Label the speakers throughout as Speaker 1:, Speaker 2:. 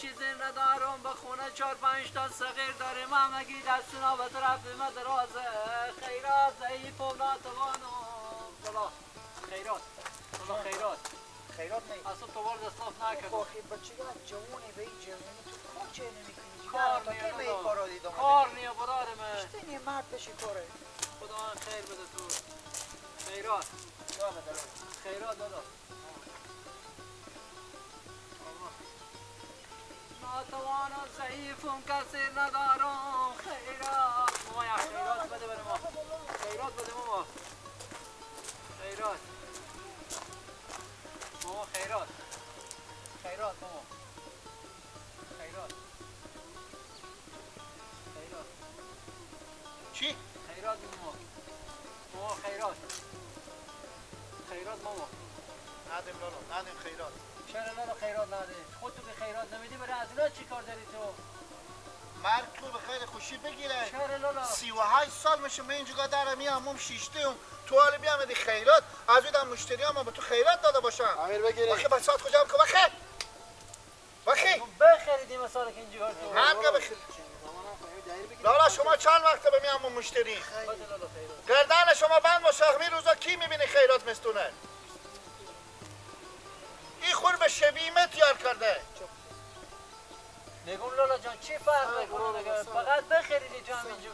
Speaker 1: چیزی ندارم به خونه چهار پنج تا صغیر داریم. همگی دستونا به طرف ما درازه خیرات ضعیف و ناتوانم بلا. خیرات. بلا خیرات.
Speaker 2: خیرات نیست
Speaker 1: اصلا تو ورد اصلاف نکردم.
Speaker 2: آخه بچه جوونی به این جوونی تو کار چه نمی‌کنی
Speaker 1: کار نیا
Speaker 2: دیدم؟
Speaker 1: کار نیا برادرمه
Speaker 2: اشتین یه مرد بشی کاره.
Speaker 1: خدا من خیر بده تو. خیرات. خیرات دادا. ناتوان و ضعیفم کسی ندارم خیرات. ماما یا خیرات بده ما. خیرات بده ماما. خیرات. ماما خیرات. خیرات ماما. خیرات. خیرات.
Speaker 3: چی؟
Speaker 1: خیرات ماما. ماما خیرات. خیرات ماما.
Speaker 3: ندیم لالو ندیم خیرات.
Speaker 1: چرا لالا خیرات نده خود تو که خیرات نمیدی برای از اینا چی کار داری تو؟
Speaker 3: مرد تو به خیر خوشی بگیره.
Speaker 1: چرا لالا
Speaker 3: سی و هشت سال میشه من اینجا دارم یه هموم شیشته هم تو حالی بیام دی خیرات از اون مشتری هم به تو خیرات داده باشم.
Speaker 4: امیر بگیری.
Speaker 3: وقتی بسات کجا هم که؟ وقت وقتی
Speaker 1: بخریدیم مثلا که اینجا تو.
Speaker 3: هم که بخیر. لالا شما چند وقت به می همون مشتری؟
Speaker 1: لالا
Speaker 3: گردن شما بند باشه همین روزا کی می‌بینی خیرات مستونه؟ این خور به شبیمه تیار کرده.
Speaker 1: نگون لالا جان چی فرق می‌کنه؟ دیگه فقط بخریدی تو همینجا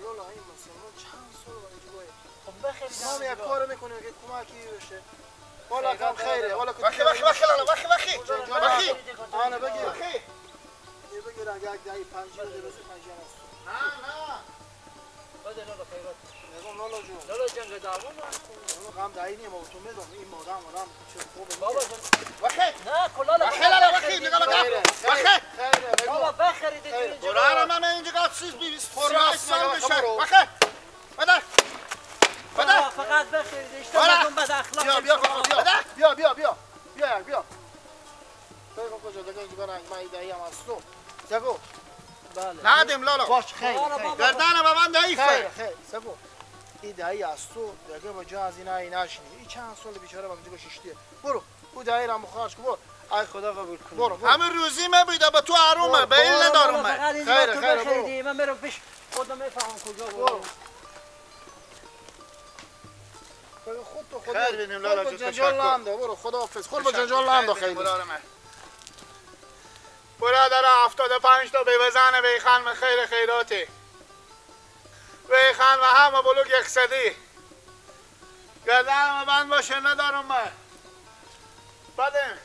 Speaker 4: لولا این مسلمان چند سال با اینجا باید
Speaker 1: خب بخریدی
Speaker 4: ما هم یک کار می‌کنیم که کمکی بشه. والا کم خیره والا که
Speaker 3: وقتی وقتی وقتی لالا وقتی وقتی وقتی
Speaker 4: آنه بگیر.
Speaker 3: وقتی
Speaker 4: یه بگیر اگه یک دهی پنجی رو درست پنجی هست
Speaker 3: نه نه.
Speaker 1: بده لالا خیرات
Speaker 4: نگم لالا جون.
Speaker 1: لالا جنگ دعوا
Speaker 4: اونو غم دهی نیم با تو میدم این مادم آدم چه خوبه
Speaker 1: بابا جان
Speaker 3: وقتی
Speaker 1: نه کلالا
Speaker 3: وقتی لالا وقتی نگاه
Speaker 4: خیره
Speaker 3: نگاه وقتی
Speaker 4: خیره
Speaker 1: بابا
Speaker 4: بگو
Speaker 1: بخریدی تو اینجا
Speaker 3: برای من اینجا قد سیز بیست سی
Speaker 4: خور
Speaker 3: و هشت
Speaker 4: راست
Speaker 3: سال
Speaker 4: نگاه،
Speaker 3: میشه
Speaker 4: خبرو.
Speaker 3: وقتی بده
Speaker 1: بابا بخریدی
Speaker 3: بده.
Speaker 1: اشتباه کن بد اخلاق
Speaker 4: بیا بیا
Speaker 1: شما.
Speaker 4: بیا. بیا بیا بیا. بیا بیا. بگو کجا؟ دیگه اینجا برنگ من این دهی هم از تو سگو
Speaker 1: بله.
Speaker 3: ندیم لالا.
Speaker 4: باش خیلی خیلی.
Speaker 3: گردن به من
Speaker 4: خیلی
Speaker 3: ضعیفه
Speaker 4: خیلی سگو این دهی از تو دیگه با جا از این ای نشنی این چند سال بیچاره با اینجا شیشتیه برو. او دهی را مخارج کن. برو.
Speaker 1: ای خدا قبول کنه.
Speaker 4: برو برو.
Speaker 3: همه روزی میبیده به تو عرومه به این
Speaker 1: برو،
Speaker 3: ندارم
Speaker 1: برو،
Speaker 3: من
Speaker 4: خیره، خیره، برو.
Speaker 1: من میرم پیش خودم می‌فهمم کجا
Speaker 4: برو. خود تو خود
Speaker 3: خیر بینیم لالا
Speaker 4: جنجال
Speaker 3: تشکر.
Speaker 4: برو خدا حافظ خود با جنجال خیلی.
Speaker 3: برادر هفتاد و پنج تا بزن ویخان من خیر خیراتی. ویخان و همه بلوک یک صدی گردن بند باشه ندارم من. بدیم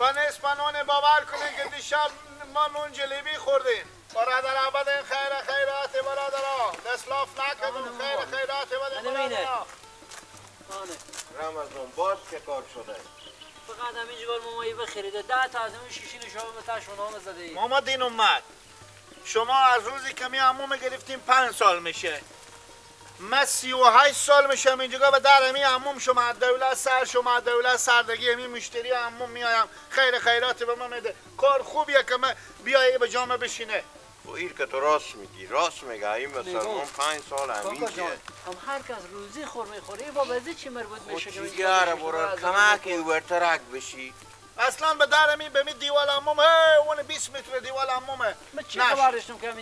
Speaker 3: و نصف نون باور کنین که دیشب ما نون جلیبی خوردیم. برادر بدین خیر خیراتی برادر دسلاف نکردم خیر خیراتی بدین. برادر
Speaker 1: آنه
Speaker 5: رمزون باز که کار شده.
Speaker 1: فقط همینجا بار مامایی بخریده. ده تا از اون شیشین شما به تشون نام زده
Speaker 3: ماما دین اومد. شما از روزی که می عموم گرفتیم پنج سال میشه. من سی و هشت سال میشم اینجا به در می عموم شما از دولت سر شما از دولت سردگی می مشتری عموم میایم. خیر خیراتی به من میده کار خوبیه که من بیایی به جامعه بشینه.
Speaker 5: و ایر که تو راست میگی راست میگه. این مسلمان پنج سال همین که
Speaker 1: هم هر کس روزی خور می‌خوره با وزی چی مربوط میشه که
Speaker 5: برا
Speaker 1: از
Speaker 5: کمک ورترک بشی.
Speaker 3: اصلا به در می به می دیوال عموم هی اون 20 متر دیوال عمومه.
Speaker 1: من چی
Speaker 3: نش.
Speaker 1: خبر داشتم که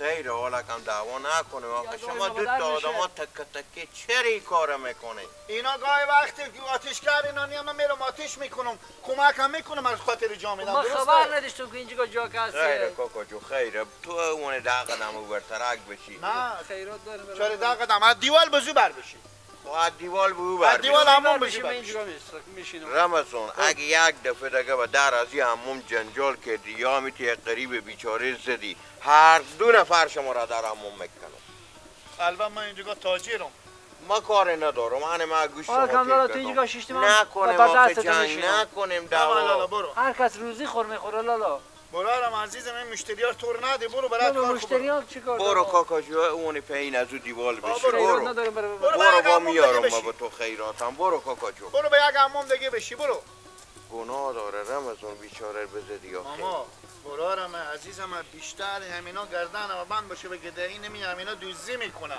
Speaker 1: جا
Speaker 5: خب خیره حالا کم دعوا نکنه
Speaker 1: یا
Speaker 5: واقع
Speaker 1: جای
Speaker 5: شما دو تا. آدم تکه چرا این کار می‌کنه
Speaker 3: اینا گاهی وقتی که آتیش کرد اینا نیم من میرم آتیش می‌کنم کمک هم می‌کنم از خاطر جامعه
Speaker 1: من
Speaker 3: درسته؟
Speaker 1: خبر نداشتم که اینجا جا کسی
Speaker 5: خیره کاکا جو خیره. تو اون ده قدم ورترک بشی.
Speaker 3: نه.
Speaker 1: خیرات داره
Speaker 3: چرا
Speaker 1: من.
Speaker 3: ده قدم از دیوال بزو بر بشی.
Speaker 5: خب از دیوال بو
Speaker 3: از
Speaker 5: بر
Speaker 3: دیوال. همون
Speaker 1: میشینم
Speaker 5: رمزون اگه یک دفعه دیگه به در از این هموم جنجال کردی یا میتی یک قریب بیچاره زدی هر دو نفر شما را در هموم می‌کنم.
Speaker 3: البته من اینجا تاجرم
Speaker 5: ما کار ندارم. من ما گوش شما تیر
Speaker 1: تو اینجا. شیشتی من
Speaker 5: نکنیم آخه جنگ. نکنیم
Speaker 3: برو.
Speaker 1: هر کس روزی خور می‌خوره لالا.
Speaker 3: برارم عزیزم این مشتریار طور نده برو برات کار
Speaker 1: مشتری
Speaker 3: خوب
Speaker 1: ها چی کار
Speaker 5: برو
Speaker 1: دارم؟
Speaker 5: کاکا جو اون پین از او دیوال بشی
Speaker 3: برو،
Speaker 5: برو.
Speaker 3: برو.
Speaker 5: برو
Speaker 3: برو.
Speaker 5: با میارم
Speaker 3: دیگه
Speaker 5: ما. به تو خیراتم. برو کاکا جو
Speaker 3: برو به یک عموم دیگه بشی برو.
Speaker 5: گناه داره رمزون بیچاره بزدی آخه.
Speaker 3: ماما برارم عزیزم بیشتر همینا گردن و بند باشه به گدایی نمی همینا دوزی می‌کنه.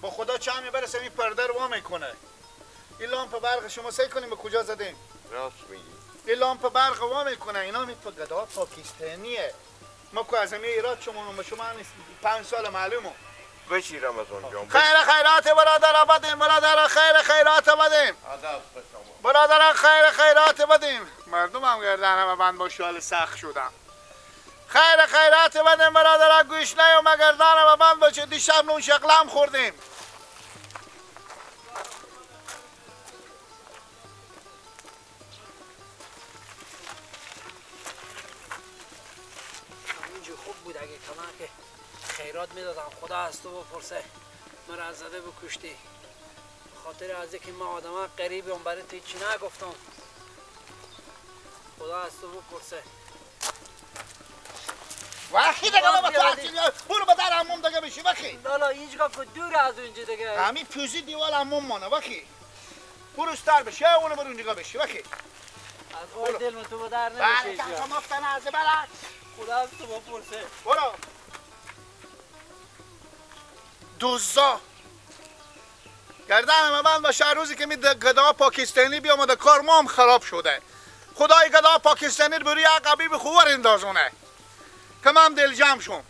Speaker 3: با خدا چه همی برسه این پرده رو وا می‌کنه. این لامپ برق شما سی کنیم به کجا زدیم؟
Speaker 5: راست میگی.
Speaker 3: یه لامپ برق وا می‌کنه اینا می تو گدا پاکستانیه. ما که از همه ایراد شما ما شما نیست. پنج سال معلومه.
Speaker 5: بشی رمضان جان
Speaker 3: خیر خیرات برادر بدیم برادر خیر خیرات بدیم برادر خیر خیرات بدیم مردم هم گردن همه بند با شال سخت شدم خیر خیرات بدیم برادر گوشنه و مگردان و بند با چه دیشب نون شقلم خوردیم.
Speaker 1: بود اگه کمک خیرات می‌دادم. خدا از تو بپرسه. مرا از زده بکشتی. خاطر از اینکه ما آدم قریبیم برای تو چی نگفتم. خدا از تو بپرسه.
Speaker 3: وقتی دیگه
Speaker 1: خب،
Speaker 3: با تو
Speaker 1: بیا.
Speaker 3: برو به در هموم دیگه بشی وقتی
Speaker 1: لالا اینجا که دور از اونجا دیگه
Speaker 3: همین پیوزی دیوال هموم مانه وقتی برو استر بشی اونو برو اونجا بشی وقتی
Speaker 1: از وای دل من تو به در نمیشه اینجا
Speaker 3: شما افتن از بلد.
Speaker 1: خدا از تو بپرسه
Speaker 3: برو. دوزا. گردن باشه روزی که می گدا پاکستانی بیامده کار ما هم خراب شده. خدای گدا پاکستانی بری عقبی به خوبر اندازونه که من دل جمع شم.